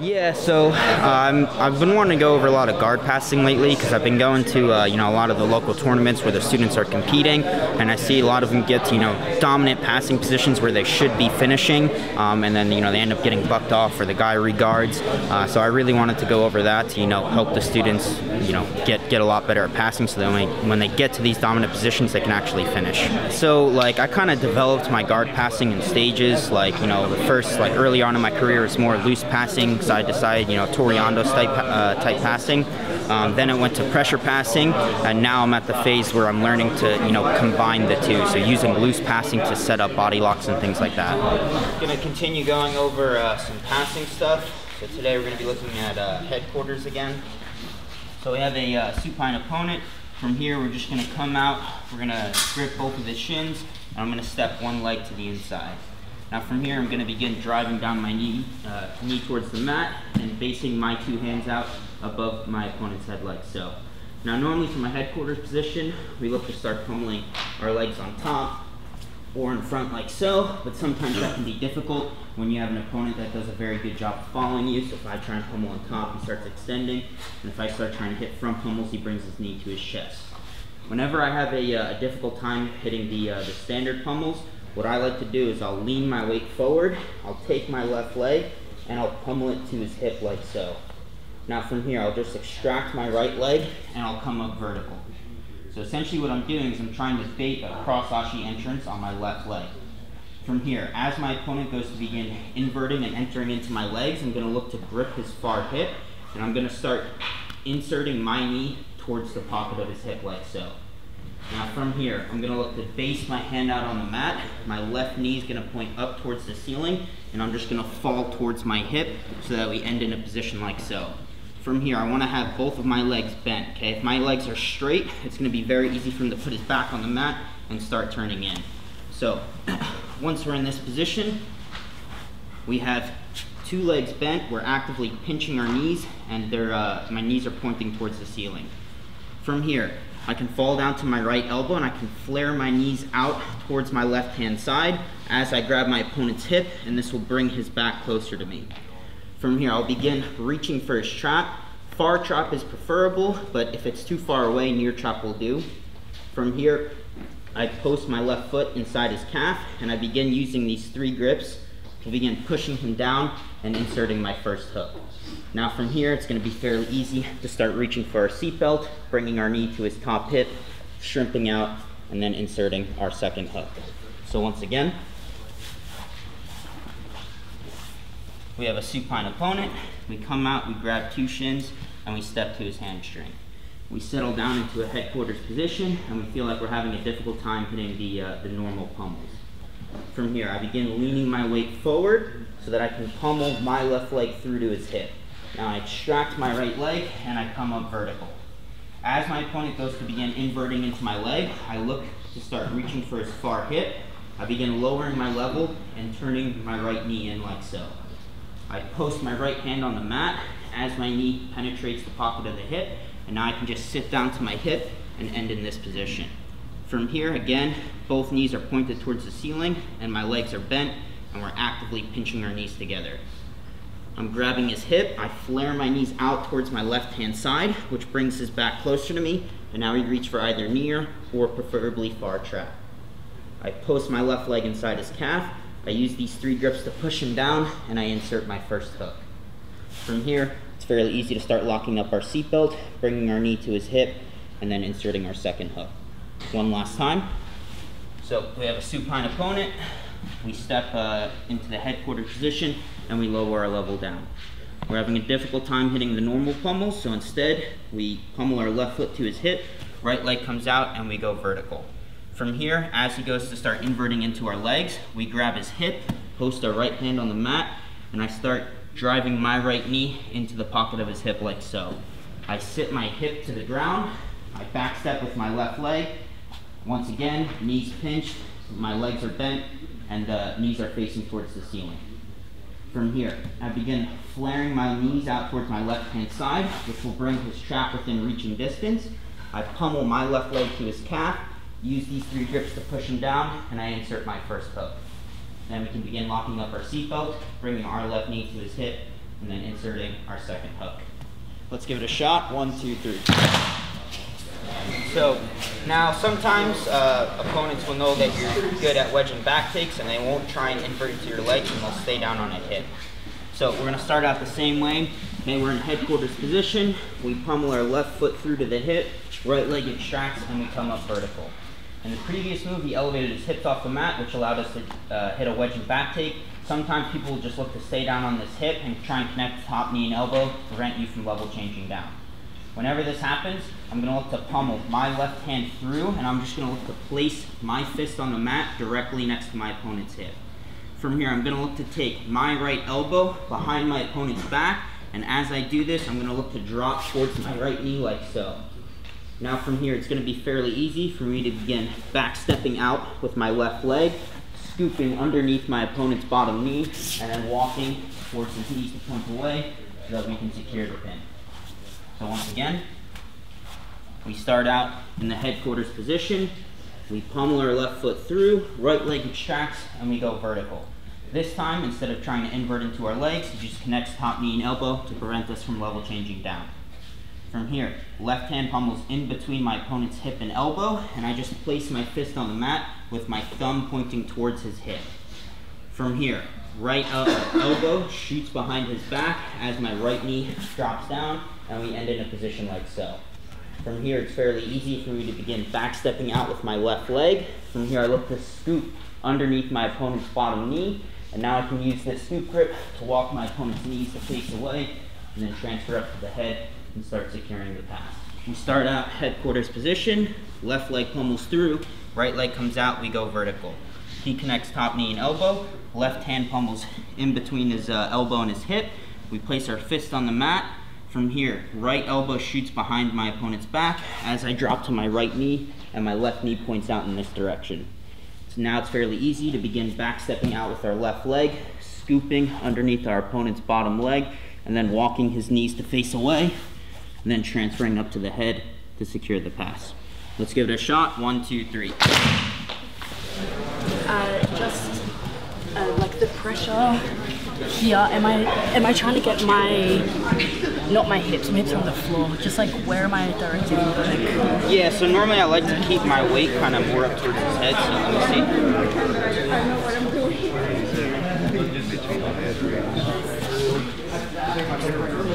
Yeah, so um, I've been wanting to go over a lot of guard passing lately because I've been going to uh, you know a lot of the local tournaments where the students are competing, and I see a lot of them get to, you know dominant passing positions where they should be finishing, um, and then you know they end up getting bucked off or the guy reguards. Uh, so I really wanted to go over that to you know help the students you know get get a lot better at passing, so that when they, when they get to these dominant positions they can actually finish. So like I kind of developed my guard passing in stages. Like you know the first like early on in my career it's more loose passing because I decided, you know, Toreando type, uh, type passing. Um, then it went to pressure passing, and now I'm at the phase where I'm learning to, you know, combine the two. So using loose passing to set up body locks and things like that. I'm Gonna continue going over uh, some passing stuff. So today we're gonna be looking at uh, headquarters again. So we have a uh, supine opponent. From here, we're just gonna come out. We're gonna grip both of his shins, and I'm gonna step one leg to the inside. Now from here, I'm going to begin driving down my knee, uh, knee towards the mat and basing my two hands out above my opponent's head like so. Now normally from a headquarters position, we look to start pummeling our legs on top or in front like so, but sometimes that can be difficult when you have an opponent that does a very good job of following you. So if I try and pummel on top, he starts extending, and if I start trying to hit front pummels, he brings his knee to his chest. Whenever I have a, uh, a difficult time hitting the, uh, the standard pummels, what I like to do is I'll lean my weight forward, I'll take my left leg, and I'll pummel it to his hip like so. Now from here, I'll just extract my right leg, and I'll come up vertical. So essentially what I'm doing is I'm trying to bait a cross-ashi entrance on my left leg. From here, as my opponent goes to begin inverting and entering into my legs, I'm going to look to grip his far hip, and I'm going to start inserting my knee towards the pocket of his hip like so. Now from here, I'm gonna look to base my hand out on the mat. My left knee is gonna point up towards the ceiling, and I'm just gonna fall towards my hip so that we end in a position like so. From here, I wanna have both of my legs bent, okay? If my legs are straight, it's gonna be very easy for him to put his back on the mat and start turning in. So, once we're in this position, we have two legs bent, we're actively pinching our knees, and uh, my knees are pointing towards the ceiling. From here, I can fall down to my right elbow and I can flare my knees out towards my left hand side as I grab my opponent's hip and this will bring his back closer to me. From here I'll begin reaching for his trap. Far trap is preferable, but if it's too far away, near trap will do. From here, I post my left foot inside his calf and I begin using these three grips to begin pushing him down and inserting my first hook. Now from here, it's gonna be fairly easy to start reaching for our seatbelt, bringing our knee to his top hip, shrimping out, and then inserting our second hook. So once again, we have a supine opponent. We come out, we grab two shins, and we step to his hamstring. We settle down into a headquarters position, and we feel like we're having a difficult time hitting the, uh, the normal pummels. From here, I begin leaning my weight forward so that I can pummel my left leg through to his hip. Now I extract my right leg and I come up vertical. As my opponent goes to begin inverting into my leg, I look to start reaching for his far hip. I begin lowering my level and turning my right knee in like so. I post my right hand on the mat as my knee penetrates the pocket of the hip, and now I can just sit down to my hip and end in this position. From here, again, both knees are pointed towards the ceiling and my legs are bent and we're actively pinching our knees together. I'm grabbing his hip. I flare my knees out towards my left-hand side, which brings his back closer to me. And now we reach for either near or preferably far trap. I post my left leg inside his calf. I use these three grips to push him down, and I insert my first hook. From here, it's fairly easy to start locking up our seatbelt, bringing our knee to his hip, and then inserting our second hook. One last time. So we have a supine opponent. We step uh, into the headquarter position and we lower our level down. We're having a difficult time hitting the normal pummels, so instead we pummel our left foot to his hip, right leg comes out, and we go vertical. From here, as he goes to start inverting into our legs, we grab his hip, post our right hand on the mat, and I start driving my right knee into the pocket of his hip like so. I sit my hip to the ground, I back step with my left leg. Once again, knees pinched, my legs are bent, and the knees are facing towards the ceiling. From here, I begin flaring my knees out towards my left hand side, which will bring his trap within reaching distance. I pummel my left leg to his calf, use these three grips to push him down, and I insert my first hook. Then we can begin locking up our seatbelt, bringing our left knee to his hip, and then inserting our second hook. Let's give it a shot. One, two, three. So now sometimes uh, opponents will know that you're good at wedging back takes and they won't try and invert into your legs and they'll stay down on a hip. So we're gonna start out the same way. Okay, we're in headquarters position. We pummel our left foot through to the hip, right leg extracts, and we come up vertical. In the previous move, he elevated his hips off the mat, which allowed us to uh, hit a wedge and back take. Sometimes people will just look to stay down on this hip and try and connect top knee and elbow to prevent you from level changing down. Whenever this happens, I'm gonna look to pummel my left hand through and I'm just gonna look to place my fist on the mat directly next to my opponent's hip. From here, I'm gonna look to take my right elbow behind my opponent's back and as I do this, I'm gonna look to drop towards my right knee like so. Now from here, it's gonna be fairly easy for me to begin back stepping out with my left leg, scooping underneath my opponent's bottom knee, and then walking towards his knees to point away so that we can secure the pin. So once again, we start out in the headquarters position, we pummel our left foot through, right leg extracts, and we go vertical. This time, instead of trying to invert into our legs, it just connects top knee and elbow to prevent us from level changing down. From here, left hand pummels in between my opponent's hip and elbow, and I just place my fist on the mat with my thumb pointing towards his hip. From here, right elbow shoots behind his back as my right knee drops down, and we end in a position like so. From here, it's fairly easy for me to begin back stepping out with my left leg. From here, I look to scoop underneath my opponent's bottom knee, and now I can use this scoop grip to walk my opponent's knees to face away, and then transfer up to the head and start securing the pass. We start out headquarters position, left leg pummels through, right leg comes out, we go vertical. He connects top knee and elbow, left hand pummels in between his uh, elbow and his hip. We place our fist on the mat. From here, right elbow shoots behind my opponent's back as I drop to my right knee and my left knee points out in this direction. So now it's fairly easy to begin back stepping out with our left leg, scooping underneath our opponent's bottom leg, and then walking his knees to face away and then transferring up to the head to secure the pass. Let's give it a shot. One, two, three. Uh, just uh, like the pressure here. Am I am I trying to get my not my hips, my hips on the floor. Just like where am I directing? Like, yeah. So normally I like to keep my weight kind of more up towards his head. So let me see. I know what I'm doing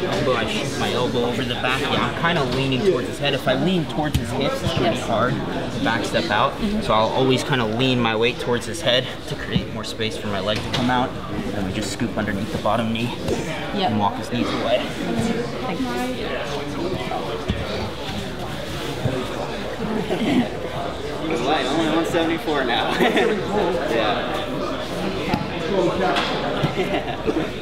elbow, I shoot my elbow over the back. Yeah, I'm kind of leaning towards his head. If I lean towards his hips, it's going to be hard to back step out. So I'll always kind of lean my weight towards his head to create more space for my leg to come out. And we just scoop underneath the bottom knee yep. and walk his knees away. Good light, only 174 now. yeah.